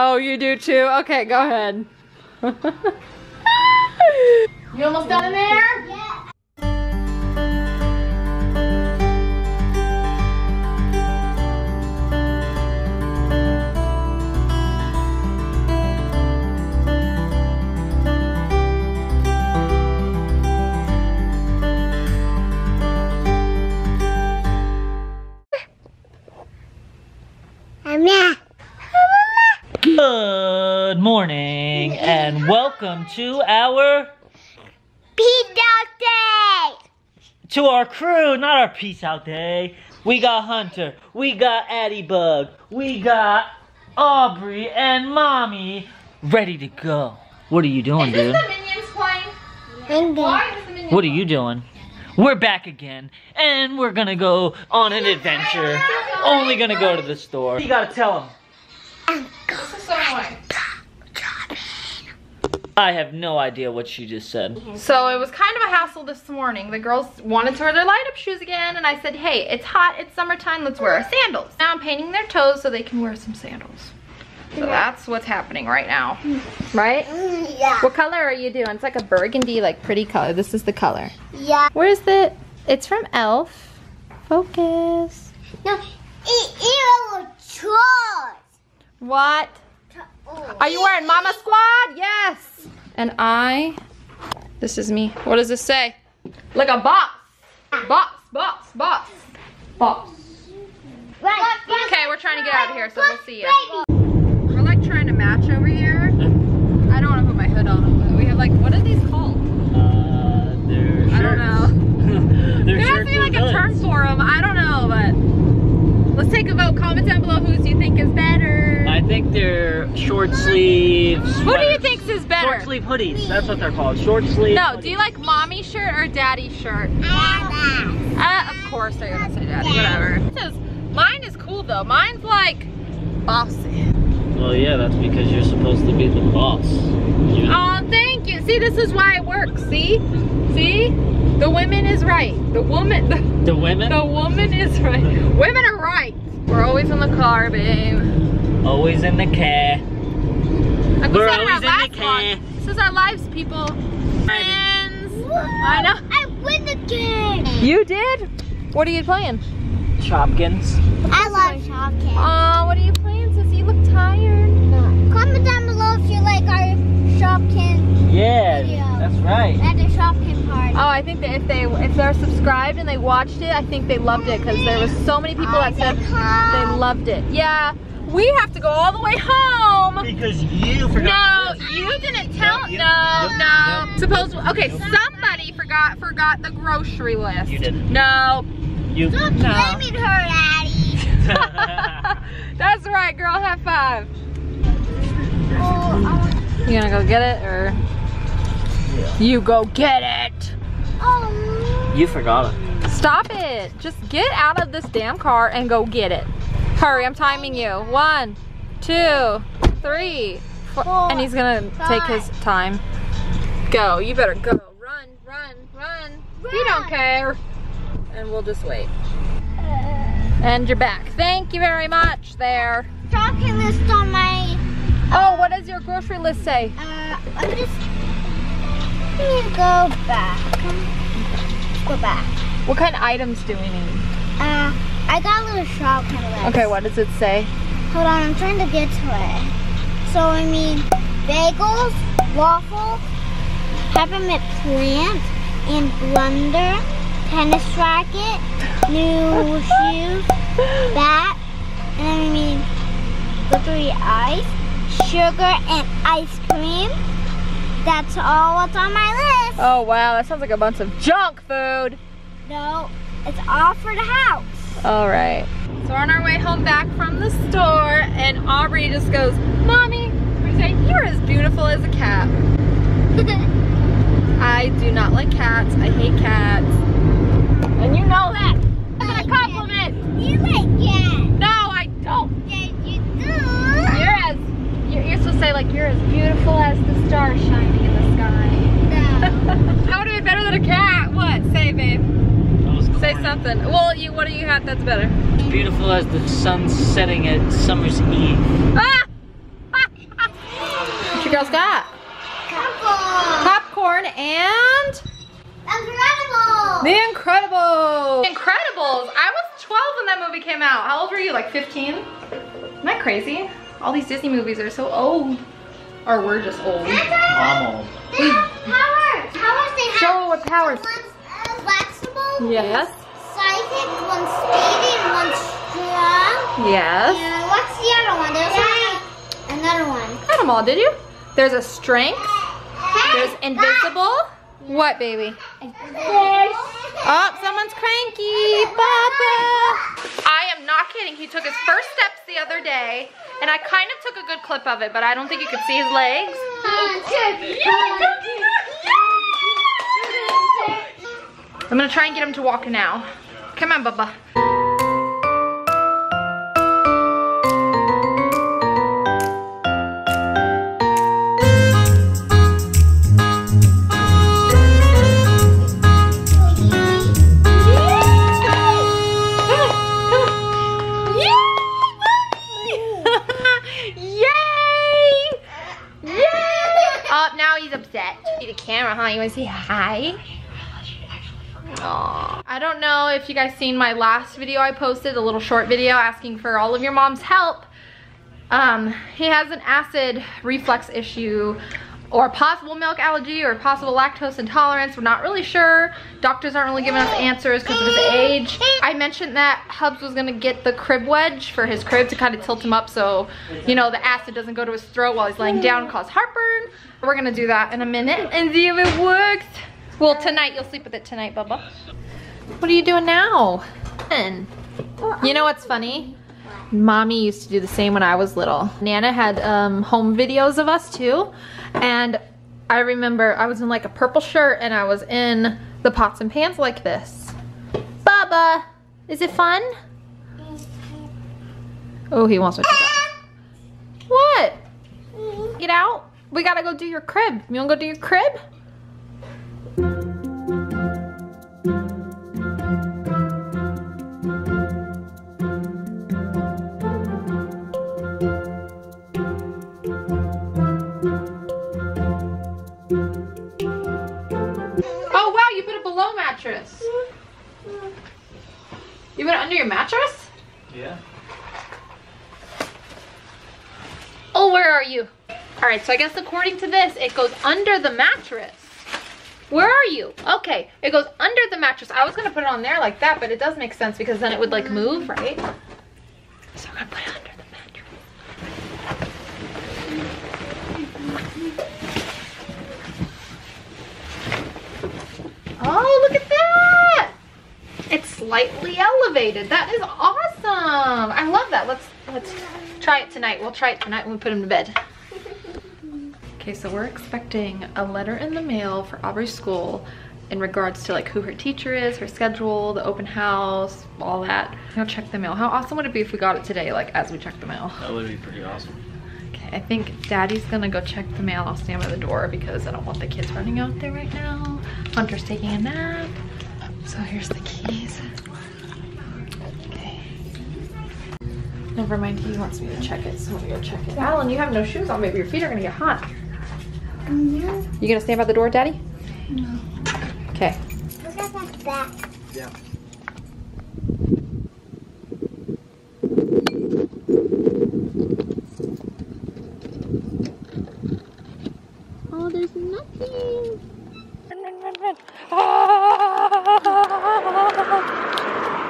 Oh, you do too? Okay, go ahead. You almost done in there? Good morning and welcome to our Peace out day! to our crew, not our peace out day. We got Hunter, we got Addie Bug, we got Aubree and Mommy ready to go. What are you doing, dude? the Minions playing? Why is the Minions What are you doing? We're back again, and we're gonna go on an adventure. Only gonna go to the store. You gotta tell them. I have no idea what she just said. Mm-hmm. So it was kind of a hassle this morning. The girls wanted to wear their light up shoes again, and I said, hey, it's hot, it's summertime, let's wear our sandals. Now I'm painting their toes so they can wear some sandals. So that's what's happening right now. Mm. Right? Yeah. What color are you doing? It's like a burgundy, like pretty color. This is the color. Yeah. Where's the, it's from e.l.f. Focus. No, it, it was chores. What? Are you wearing Mama Squad? Yes. And I, this is me. What does this say? Like a boss. Boss, boss, boss. Boss. Right. Okay, we're trying to get out of here, so we'll see you. We're like trying to match over here. I don't want to put my hood on, but we have like, what are these called? Uh, their shirts. I don't know. their There has to be like are a term for them. I don't know, but let's take a vote. Comment down below whose you think is better. I think they're short sleeves. Who do you think is better? Short sleeve hoodies. That's what they're called. Short sleeve. No, do you like mommy shirt or daddy shirt? Uh, of course they're gonna say daddy, whatever. Mine is cool though. Mine's like bossy. Well, yeah, that's because you're supposed to be the boss. You- Oh, thank you. See, this is why it works. See? See? The women is right. The woman, the, the women the woman is right. Women are right. We're always in the car, babe. always in the car. Like we We're said always in the last car. vlog, this is our lives, people. Friends. I know. I win the game. You did? What are you playing? Chopkins. I love chocolate. Aw, what are you playing, sis? You look tired. Comment down below if you like our Shopkin Yeah, Video. that's right. at the Shopkin party. Oh, I think that if they if they're subscribed and they watched it, I think they loved it because there was so many people that said they loved it. Yeah, we have to go all the way home. Because you forgot. No, you didn't tell. Yep, No, yep, no. yep. Suppose. Okay, somebody forgot forgot the grocery list. You didn't. No. You. Stop No. blaming her, Daddy. That's right, girl. High five. Oh, You gonna go get it or? You go get it. oh. you forgot it. Stop it. Just get out of this damn car and go get it. Hurry, I'm timing you. One, two, three, four. Four, and he's gonna take his time. Go, you better go. Run, run, run. You don't care. And we'll just wait. Uh. And you're back. Thank you very much there. Shopkin list on my. Oh, what does your grocery list say? Uh, I'm just. Let me go back. Go back. What kind of items do we need? Uh, I got a little Shopkin list. Okay, what does it say? Hold on, I'm trying to get to it. So I mean, bagels, waffles, peppermint plant, and blender, tennis racket, new shoes, bat, and I mean, glittery ice, sugar, and ice cream. That's all what's on my list. Oh, wow, that sounds like a bunch of junk food. No, it's all for the house. All right. So we're on our way home back from the store, and Aubree just goes, "Mommy," "You're as beautiful as a cat." I do not like cats. I hate cats, and you know that. It's a compliment. you like yeah. No, I don't. Yes, you do. You're as you're, you're supposed to say like you're as beautiful as the stars shining in the sky. No. That would have been better than a cat. What? Say, babe. That was Say something. Well, you. What do you have that's better? Beautiful as the sun setting at summer's eve. Ah! girls got? Couple. Popcorn and Incredible. The Incredibles. Incredibles. I was 12 when that movie came out. How old were you? Like 15? Isn't that crazy? All these Disney movies are so old. Or we're just old. I'm old. They have powers. Powers they have. Show what powers. One's uh, flexible. Yes. Psychic. One's speedy. and One's strong. Yes. And what's the other one? There's one- another one. Got them all, did you? There's a strength. There's Hey, invisible. What, baby? Oh, someone's cranky. Papa. I am not kidding. He took his first steps the other day, and I kind of took a good clip of it, but I don't think you could see his legs. I'm gonna try and get him to walk now. Come on, Bubba. Upset. See the camera, huh? You wanna say hi? Aw. I don't know if you guys seen my last video I posted, a little short video asking for all of your mom's help. Um, he has an acid reflux issue or possible milk allergy or possible lactose intolerance. We're not really sure. Doctors aren't really giving us answers because of his age. I mentioned that Hubs was gonna get the crib wedge for his crib to kind of tilt him up so, you know, the acid doesn't go to his throat while he's laying down and cause heartburn. We're gonna do that in a minute and see if it works. Well, tonight, you'll sleep with it tonight, Bubba. What are you doing now? And You know what's funny? Mommy used to do the same when I was little. Nana had um, home videos of us too. And I remember I was in like a purple shirt and I was in the pots and pans like this. Bubba, is it fun? Oh, he wants to. What? Get out. We gotta go do your crib. You wanna go do your crib? Right, so I guess according to this, it goes under the mattress. Where are you? Okay, it goes under the mattress. I was gonna put it on there like that, but it does make sense because then it would like move, right? So I'm gonna put it under the mattress. Oh, look at that! It's slightly elevated. That is awesome. I love that. Let's let's try it tonight. We'll try it tonight when we put him to bed. Okay, so we're expecting a letter in the mail for Aubree's school in regards to like who her teacher is, her schedule, the open house, all that. I'll check the mail. How awesome would it be if we got it today, like as we check the mail? That would be pretty awesome. Okay, I think Daddy's gonna go check the mail. I'll stand by the door because I don't want the kids running out there right now. Hunter's taking a nap. So here's the keys. Okay. Never mind, he wants me to check it, so I'm gonna go check it. Alan, you have no shoes on. Maybe your feet are gonna get hot. You gonna stand by the door, Daddy? No. Okay. Look at that back. Yeah. Oh, there's nothing. Run, run, run, run.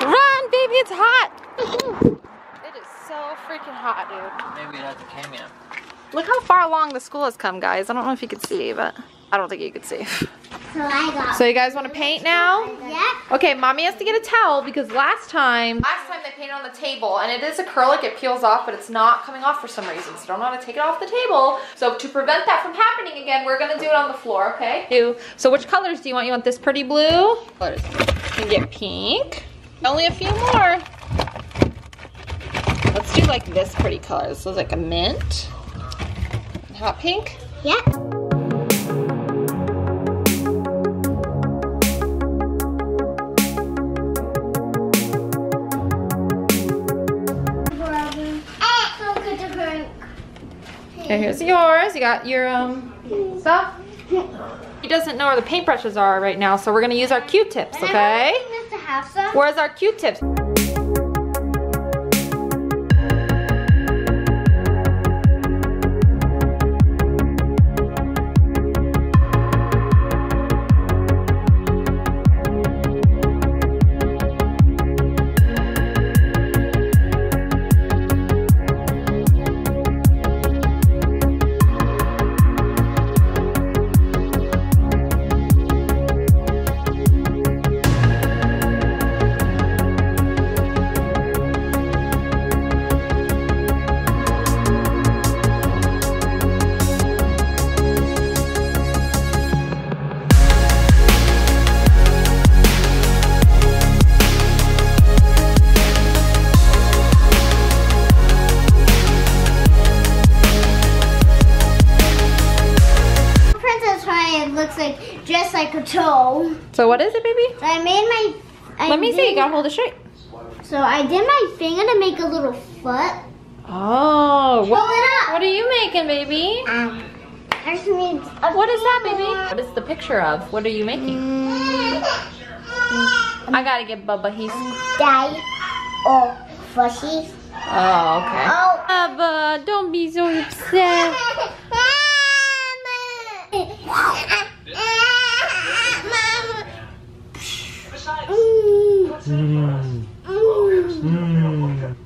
Run, baby, it's hot. it is so freaking hot, dude. Maybe we'd have to came in. Look how far along the school has come, guys. I don't know if you could see, but I don't think you could see. So So you guys want to paint now? Yep. Okay, mommy has to get a towel because last time, last time they painted on the table and it is acrylic, it peels off, but it's not coming off for some reason. So don't know how to take it off the table. So to prevent that from happening again, we're gonna do it on the floor, okay? Do- So which colors do you want? You want this pretty blue? Colors. You can get pink. Only a few more. Let's do like this pretty color. This is like a mint. Hot pink. Yep. So good to drink. Okay, here's yours. You got your um stuff. He doesn't know where the paintbrushes are right now, so we're gonna use our Q-tips, okay? Where's our Q-tips? Just like a toe. So what is it, baby? So I made my. I Let me see. You gotta hold it straight. So I did my finger to make a little foot. Oh, what, it up. what are you making, baby? Um, actually, it's a What is that, baby? What is the picture of? What are you making? I gotta get Bubba. He's. Die or fushies. Oh, okay. Oh. Bubba, don't be so upset. Mm. Mm.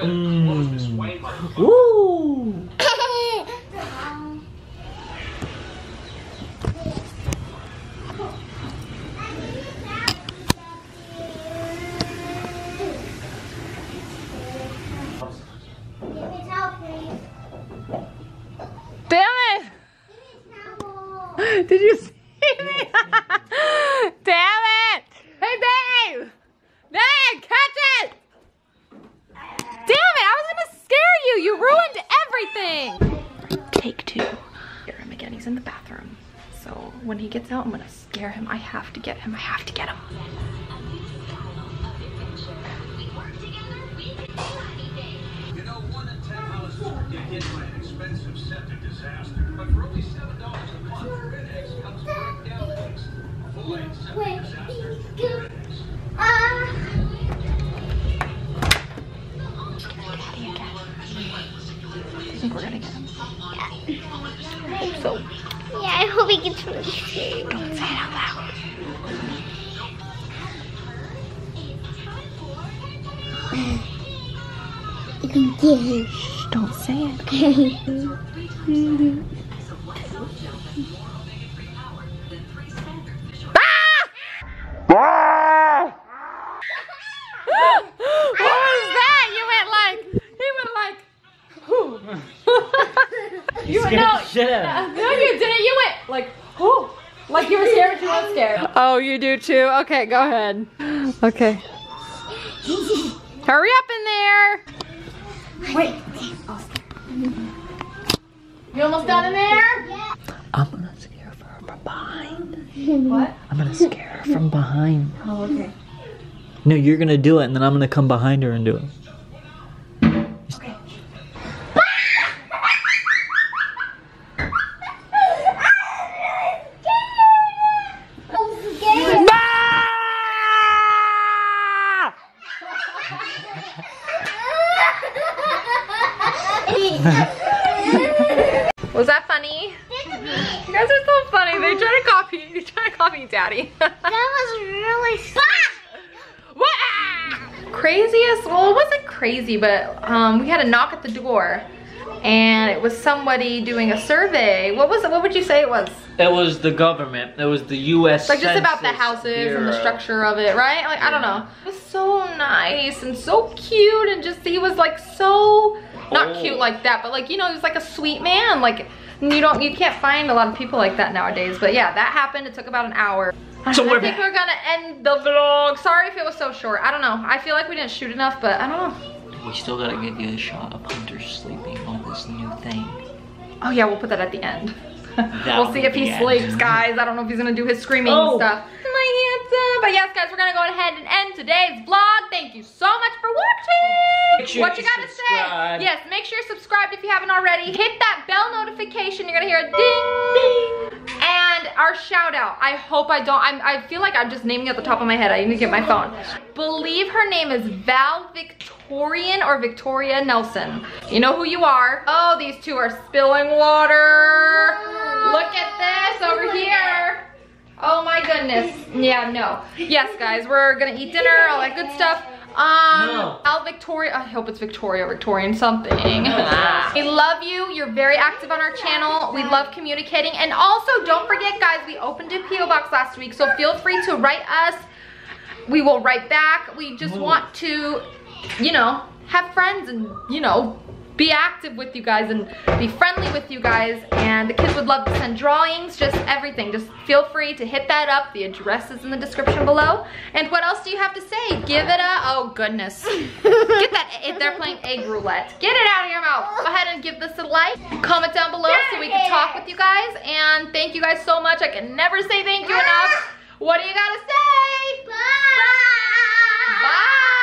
Mm. Woo! Damn it! Did you see me? Damn it! Hey, babe! Babe, catch it! Damn it! I was gonna scare you. You ruined everything. Take two. Scare him again. He's in the bathroom. So when he gets out, I'm gonna scare him. I have to get him. I have to get him. You know, one in ten houses get hit by an expensive septic disaster. Don't say it out loud. You can get him. Shh, don't say it. what was that? You went like, you went like, whoo. you went, Scared no, the shit out of me. no, you didn't. You went like, whoo. Like you were scared, but scared. Oh, you do too? Okay, go ahead. Okay. Hurry up in there. Wait. You almost done in there? I'm gonna scare her from behind. What? I'm gonna scare her from behind. Oh, okay. No, you're gonna do it, and then I'm gonna come behind her and do it. Okay. I'm scared. Was that funny? You guys are so funny. They try to copy. You try to copy Daddy. That was really fun. Craziest? Well, it wasn't crazy, but um, we had a knock at the door, and it was somebody doing a survey. What was it? What would you say it was? It was the government. It was the U.S. Like just about the Census houses and the structure of it, right? Like I don't know. It was so nice and so cute, and just he was like so not Oh. cute like that, but like you know he was like a sweet man. Like you don't you can't find a lot of people like that nowadays. But yeah, that happened. It took about an hour. So I we're think back. we're gonna end the vlog. Sorry if it was so short. I don't know. I feel like we didn't shoot enough, but I don't know. We still gotta give you a shot of Hunter sleeping on this new thing. Oh yeah, we'll put that at the end. We'll see if he sleeps, end. guys. I don't know if he's gonna do his screaming Oh. stuff. My handsome But yes, guys, we're gonna go ahead and end today's vlog. Thank you so much for watching. Sure what you you gotta subscribe. say? Yes, make sure you're subscribed if you haven't already. Hit that bell notification. You're gonna hear a ding, ding. And our shout out. I hope I don't. I'm, I feel like I'm just naming it at the top of my head. I need to get my phone. Believe her name is Val Victorian or Victoria Nelson. You know who you are. Oh, these two are spilling water. Look at this over here. Oh my goodness. Yeah, no. Yes, guys, we're gonna eat dinner, all that good stuff. Um, No. Al Victoria, I hope it's Victoria, Victorian something. we love you. You're very active on our channel. We love communicating. And also, don't forget, guys, we opened a P.O. Box last week, so feel free to write us. We will write back. We just want to, you know, have friends and, you know, be active with you guys and be friendly with you guys. And the kids would love to send drawings, just everything. Just feel free to hit that up. The address is in the description below. And what else do you have to say? Give it a, oh goodness. Get that, if they're playing egg roulette. Get it out of your mouth. Go ahead and give this a like. Comment down below so we can talk with you guys. And thank you guys so much. I can never say thank you enough. What do you gotta say? Bye. Bye.